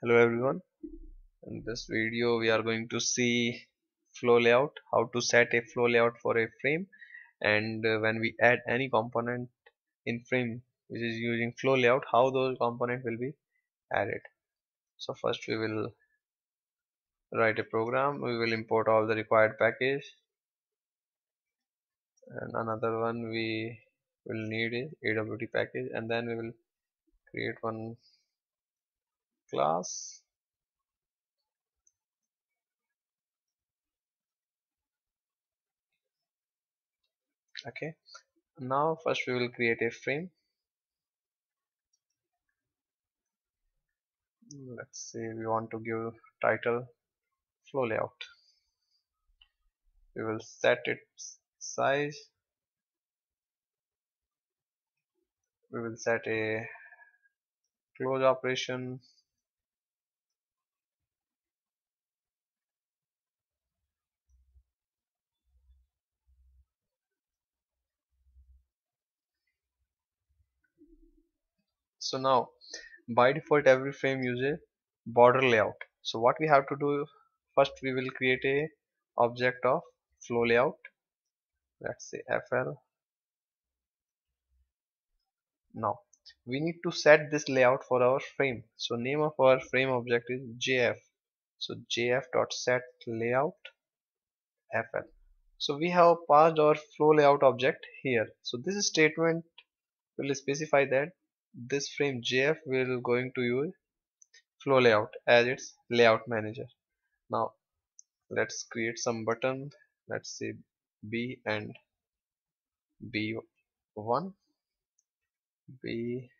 hello everyone. In this video we are going to see flow layout how to set a flow layout for a frame and uh, when we add any component in frame which is using flow layout how those component will be added. So first we will write a program. We will import all the required package and another one we will need is awt package. And then we will create one class. Okay. Now first we will create a frame. Let's say we want to give title flow layout. We will set its size. We will set a close operation so now by default every frame uses border layout. So what we have to do first we will create a object of flow layout. Let's say fl now we need to set this layout for our frame. So name of our frame object is jf so jf dot set layout fl so we have passed our flow layout object here. So this statement will specify that this frame JF will going to use flow layout as its layout manager. Now let's create some button. Let's say B and B1 B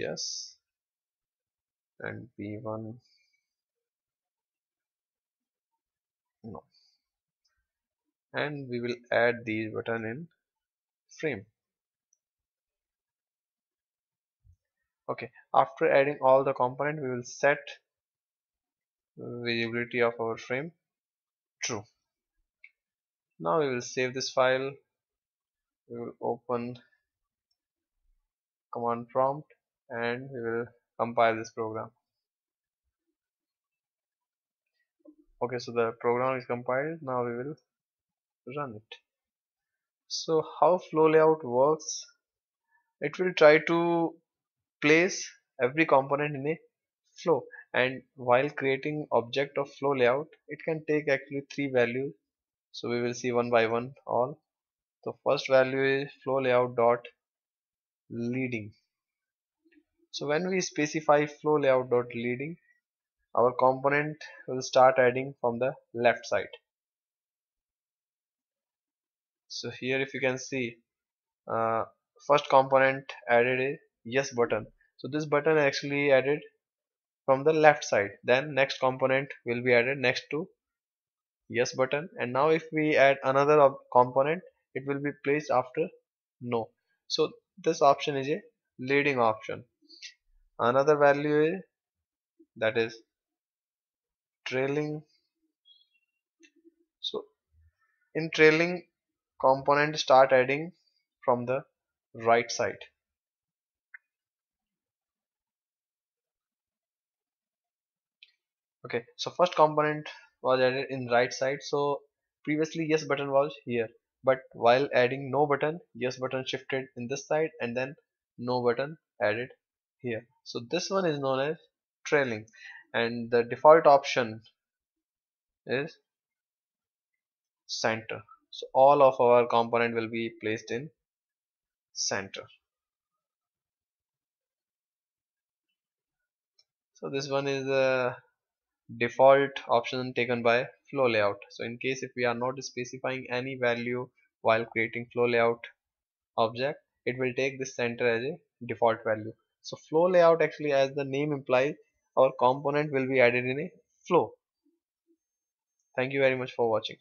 yes. And B1 no. And we will add these button in frame okay. After adding all the component we will set visibility of our frame. True. Now we will save this file. We will open command prompt and we will compile this program. Okay so the program is compiled. Now we will run it. So how flow layout works? It will try to place every component in a flow. And while creating object of flow layout it can take actually three values. So we will see one by one all. The first value is flow layout dot leading. So when we specify flow layout dot leading our component will start adding from the left side. So here if you can see uh, first component added yes button. So this button actually added from the left side. Then next component will be added next to yes button. And now if we add another component it will be placed after no. So this option is a leading option. Another value is that is trailing. So in trailing component start adding from the right side okay so first component was added in right side. So previously yes button was here but while adding no button yes button shifted in this side and then no button added here. So this one is known as trailing. And the default option is center. So all of our component will be placed in center. So this one is default option taken by flow layout. So in case if we are not specifying any value while creating flow layout object it will take this center as a default value. So flow layout actually as the name implies our component will be added in a flow. Thank you very much for watching